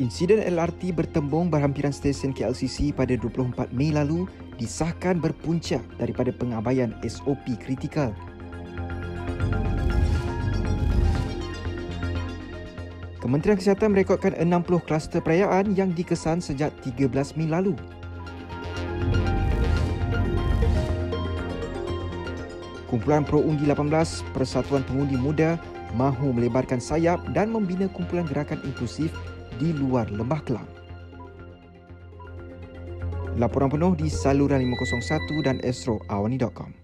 Insiden LRT bertembung berhampiran stesen KLCC pada 24 Mei lalu disahkan berpunca daripada pengabaian SOP kritikal. Kementerian Kesihatan merekodkan 60 kluster perayaan yang dikesan sejak 13 Mei lalu. Kumpulan Pro Undi 18 Persatuan Pengundi Muda mahu melebarkan sayap dan membina kumpulan gerakan inklusif di luar Lembah Kelang. Laporan penuh di saluran 501 dan estroawani.com.